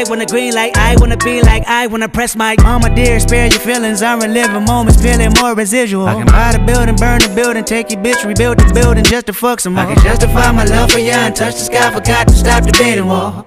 I wanna green like I wanna be like I wanna press my mama dear spare your feelings. I'm reliving moments feeling more residual. I can buy the building burn the building take your bitch rebuild the building just to fuck some more. I can justify my love for you and touch the sky forgot to stop debating war